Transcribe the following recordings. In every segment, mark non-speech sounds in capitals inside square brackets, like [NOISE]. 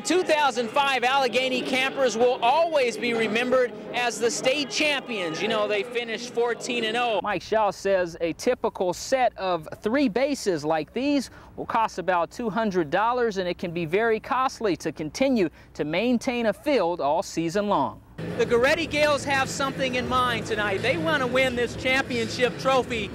The 2005 Allegany Campers will always be remembered as the state champions. You know, they finished 14 and 0. Mike Shaw says a typical set of three bases like these will cost about $200 and it can be very costly to continue to maintain a field all season long. The Goretti Gaels have something in mind tonight. They want to win this championship trophy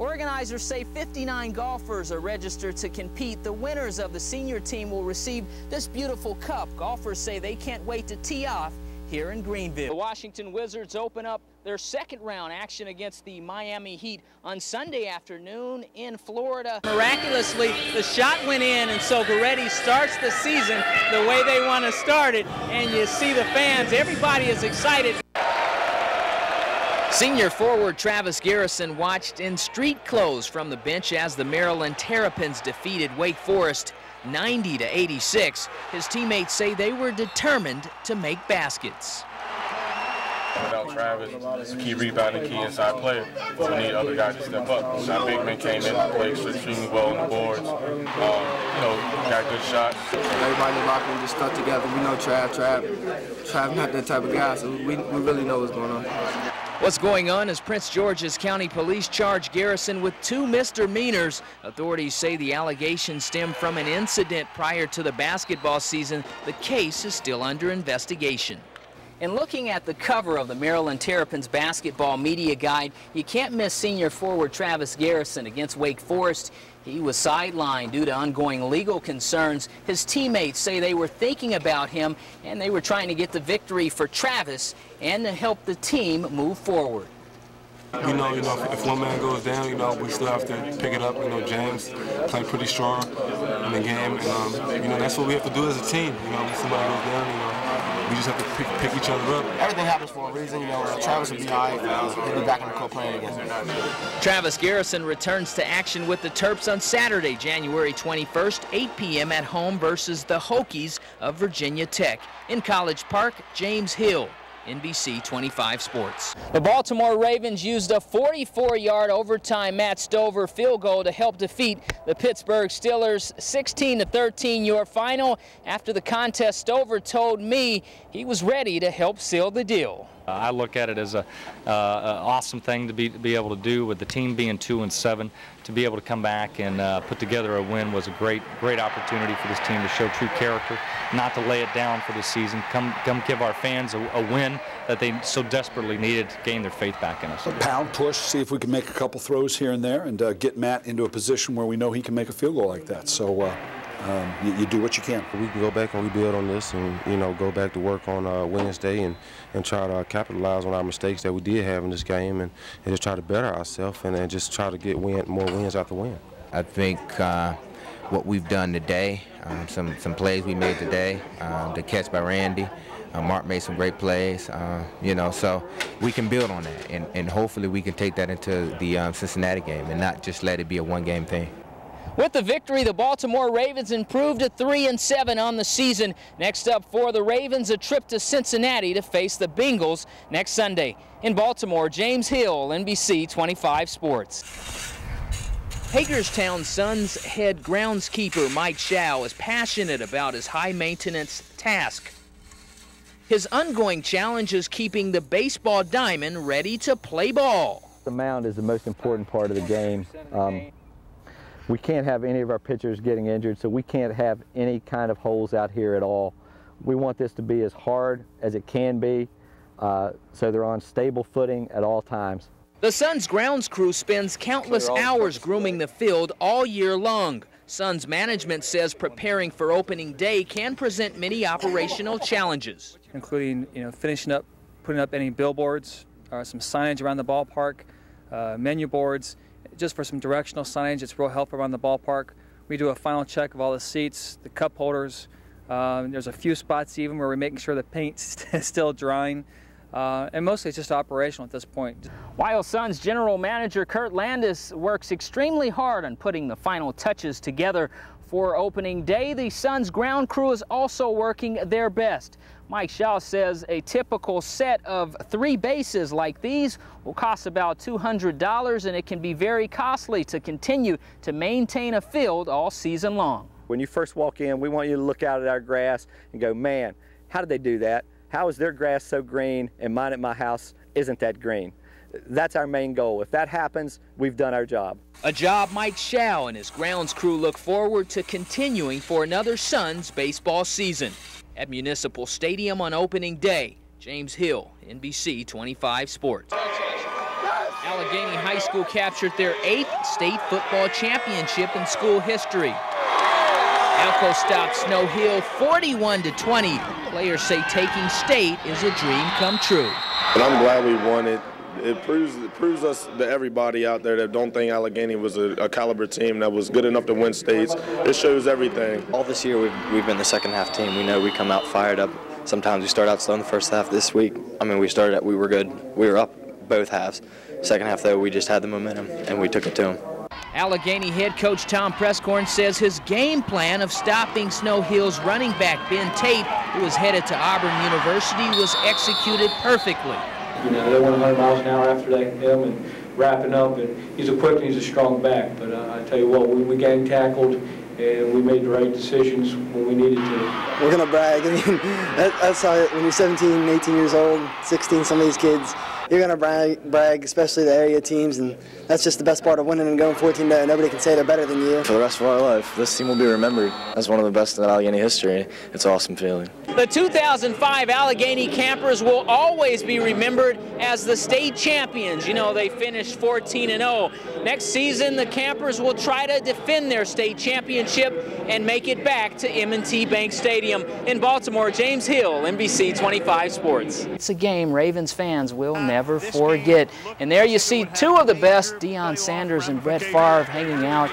Organizers say 59 golfers are registered to compete. The winners of the senior team will receive this beautiful cup. Golfers say they can't wait to tee off here in Greenville. The Washington Wizards open up their second round action against the Miami Heat on Sunday afternoon in Florida. Miraculously, the shot went in, and so Goretti starts the season the way they want to start it. And you see the fans, everybody is excited. Senior forward Travis Garrison watched in street clothes from the bench as the Maryland Terrapins defeated Wake Forest 90 to 86. His teammates say they were determined to make baskets. Without Travis, he's a key rebounding, key inside player. So we need other guys to step up. Our big men came in and played extremely well on the boards. Um, you know, got good shots. Everybody in the locker room just stuck together. We know Trav, Trav, Trav not that type of guy, so we, we really know what's going on. What's going on is Prince George's County Police charge Garrison with two misdemeanors. Authorities say the allegations stem from an incident prior to the basketball season. The case is still under investigation. In looking at the cover of the Maryland Terrapins basketball media guide, you can't miss senior forward Travis Garrison against Wake Forest. He was sidelined due to ongoing legal concerns. His teammates say they were thinking about him and they were trying to get the victory for Travis and to help the team move forward. You know, you know, if, one man goes down, you know, we still have to pick it up. You know, James played pretty strong in the game, and um, you know that's what we have to do as a team. You know, if somebody goes down, you know, we just have to pick, pick each other up. Everything happens for a reason. You know, Travis will be all right. He'll be back in the court playing again. Travis Garrison returns to action with the Terps on Saturday, January 21st, 8 p.m. at home versus the Hokies of Virginia Tech. In College Park, James Hill. NBC 25 Sports. The Baltimore Ravens used a 44-yard overtime Matt Stover field goal to help defeat the Pittsburgh Steelers 16-13 your final. After the contest, Stover told me he was ready to help seal the deal. Uh, I look at it as a, uh, awesome thing to be, to be able to do with the team being two and seven. To be able to come back and uh, put together a win was a great, great opportunity for this team to show true character, not to lay it down for the season. Come, come give our fans a, a win that they so desperately needed to gain their faith back in us. A pound push, see if we can make a couple throws here and there, and uh, get Matt into a position where we know he can make a field goal like that. So. Uh, um, you, you, do what you can. We can go back and rebuild on this and, you know, go back to work on uh, Wednesday and, and try to capitalize on our mistakes that we did have in this game and, and just try to better ourselves and, and just try to get win, more wins out the win. I think uh, what we've done today, um, some, some plays we made today, um, the catch by Randy, uh, Mark made some great plays, uh, you know, so we can build on that, and, and hopefully we can take that into the um, Cincinnati game and not just let it be a one-game thing. With the victory, the Baltimore Ravens improved to 3 and 7 on the season. Next up for the Ravens, a trip to Cincinnati to face the Bengals next Sunday. In Baltimore, James Hill, NBC 25 Sports. Hagerstown Suns head groundskeeper Mike Shao is passionate about his high maintenance task. His ongoing challenge is keeping the baseball diamond ready to play ball. The mound is the most important part of the game. Um, we can't have any of our pitchers getting injured, so we can't have any kind of holes out here at all. We want this to be as hard as it can be, uh, so they're on stable footing at all times. The Suns grounds crew spends countless hours grooming the field all year long. Suns management says preparing for opening day can present many operational challenges. Including, you know, finishing up, putting up any billboards, uh, some signage around the ballpark, uh, menu boards, just for some directional signage. It's real helpful around the ballpark. We do a final check of all the seats, the cup holders. Um, there's a few spots even where we're making sure the paint's [LAUGHS] still drying. Uh, and mostly it's just operational at this point. While Suns general manager Kurt Landis works extremely hard on putting the final touches together for opening day, the Suns ground crew is also working their best. Mike Shaw says a typical set of three bases like these will cost about $200 and it can be very costly to continue to maintain a field all season long. When you first walk in, we want you to look out at our grass and go, man, how did they do that? How is their grass so green and mine at my house isn't that green? That's our main goal. If that happens, we've done our job. A job Mike Shao and his grounds crew look forward to continuing for another Suns baseball season. At Municipal Stadium on opening day, James Hill, NBC 25 Sports. Allegany High School captured their eighth state football championship in school history. Alco stopped Snow Hill 41 to 20. Players say taking state is a dream come true. But I'm glad we won it. It proves it proves us to everybody out there that don't think Allegany was a, a, caliber team that was good enough to win states. It shows everything. All this year we've we've been the second half team. We know we come out fired up. Sometimes we start out slow in the first half. This week, I mean, we started out, we were good. We were up both halves. Second half though, we just had the momentum and we took it to them. Allegany head coach Tom Prescorn says his game plan of stopping Snow Hill's running back Ben Tate, who was headed to Auburn University, was executed perfectly. You know, they went 100 miles an hour after that, him and wrapping up, and he's a quick and he's a strong back. But uh, I tell you what, we, we gang tackled and we made the right decisions when we needed to. We're gonna brag. [LAUGHS] I mean, that, that's how when you're 17, 18 years old, 16, some of these kids you're going to brag, brag, especially the area teams, and that's just the best part of winning and going 14 0. Nobody can say they're better than you. For the rest of our life, this team will be remembered as one of the best in Allegany history. It's an awesome feeling. The 2005 Allegany Campers will always be remembered as the state champions. You know, they finished 14 0. Next season, the Campers will try to defend their state championship and make it back to M&T Bank Stadium in Baltimore. James Hill, NBC 25 Sports. It's a game Ravens fans will never never forget. And there you see two of the best, Deion Sanders and Brett Favre, hanging out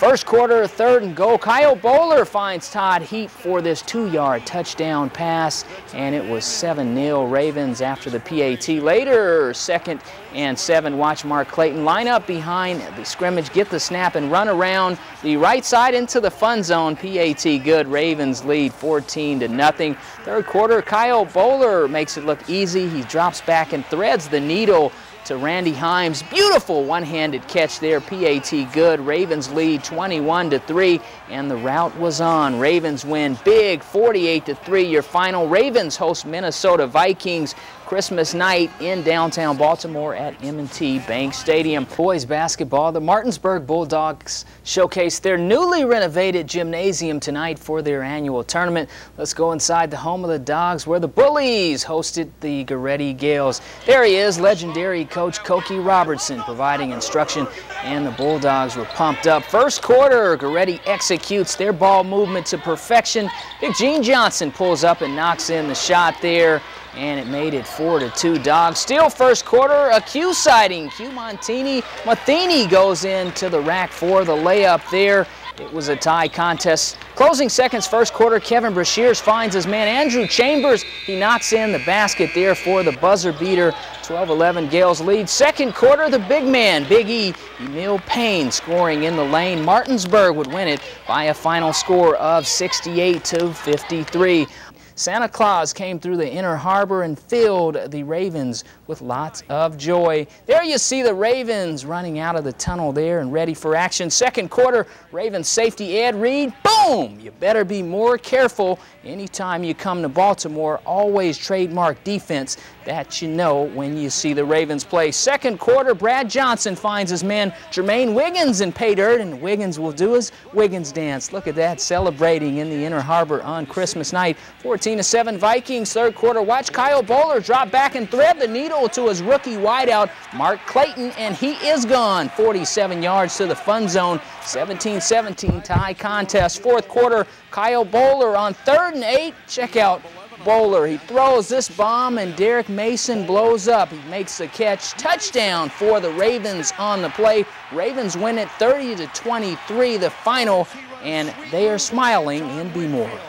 First quarter, third and goal. Kyle Boller finds Todd Heap for this two-yard touchdown pass, and it was 7-0 Ravens after the PAT. Later, second and seven. Watch Mark Clayton line up behind the scrimmage, get the snap, and run around the right side into the fun zone. PAT good. Ravens lead 14 to nothing. Third quarter, Kyle Boller makes it look easy. He drops back and threads the needle to Randy Hymes. Beautiful one-handed catch there. PAT good. Ravens lead 21 to 3 and the route was on. Ravens win big 48 to 3. Your final Ravens host Minnesota Vikings Christmas night in downtown Baltimore at M&T Bank Stadium. Boys basketball, the Martinsburg Bulldogs showcase their newly renovated gymnasium tonight for their annual tournament. Let's go inside the home of the Dogs where the Bullies hosted the Goretti Gaels. There he is, legendary coach Koki Robertson providing instruction and the Bulldogs were pumped up. First quarter, Goretti executes their ball movement to perfection. Big Gene Johnson pulls up and knocks in the shot there and it made it 4 to 2 dogs. Still first quarter, a Q sighting. Q Montini. Matheny goes into the rack for the layup there. It was a tie contest. Closing seconds, first quarter, Kevin Brashears finds his man Andrew Chambers. He knocks in the basket there for the buzzer beater. 12-11 Gaels lead. Second quarter, the big man, Big E, Emil Payne scoring in the lane. Martinsburg would win it by a final score of 68 to 53. Santa Claus came through the inner harbor and filled the Ravens with lots of joy. There you see the Ravens running out of the tunnel there and ready for action. Second quarter, Ravens safety Ed Reed, boom! You better be more careful anytime you come to Baltimore. Always trademark defense that you know when you see the Ravens play. Second quarter, Brad Johnson finds his man Jermaine Wiggins in pay dirt, and Wiggins will do his Wiggins dance. Look at that, celebrating in the Inner Harbor on Christmas night. 14-7 Vikings, third quarter. Watch Kyle Boller drop back and thread the needle to his rookie wideout, Mark Clayton, and he is gone. 47 yards to the fun zone. 17-17 tie contest. Fourth quarter, Kyle Boller on third and eight. Check out Boller. He throws this bomb and Derrick Mason blows up. He makes the catch. Touchdown for the Ravens on the play. Ravens win it 30 to 23, the final, and they are smiling in B Moore.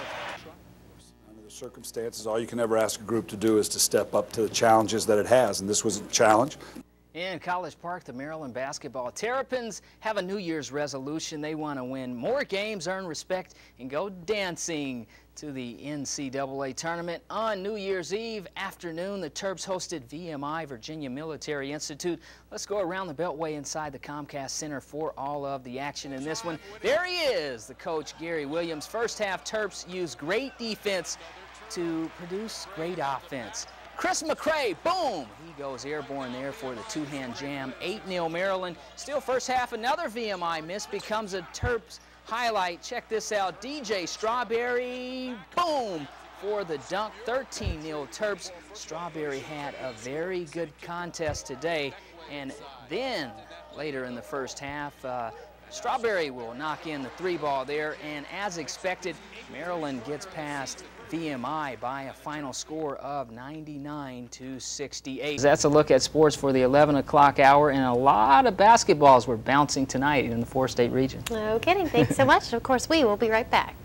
Circumstances, all you can ever ask a group to do is to step up to the challenges that it has, and this was a challenge. In College Park, the Maryland basketball Terrapins have a New Year's resolution. They want to win more games, earn respect, and go dancing to the NCAA tournament. On New Year's Eve afternoon, the Terps hosted VMI, Virginia Military Institute. Let's go around the Beltway inside the Comcast Center for all of the action in this one. There he is, the coach, Gary Williams. First half, Terps used great defense to produce great offense. Chris McCray, boom! He goes airborne there for the two-hand jam. 8-0 Maryland. Still first half, another VMI miss becomes a Terps highlight. Check this out. DJ Strawberry, boom! For the dunk, 13-0 Terps. Strawberry had a very good contest today. And then, later in the first half, uh, Strawberry will knock in the three ball there. And as expected, Maryland gets past VMI by a final score of 99 to 68. That's a look at sports for the 11 o'clock hour, and a lot of basketballs were bouncing tonight in the four-state region. No kidding. Thanks so much. of course, we will be right back.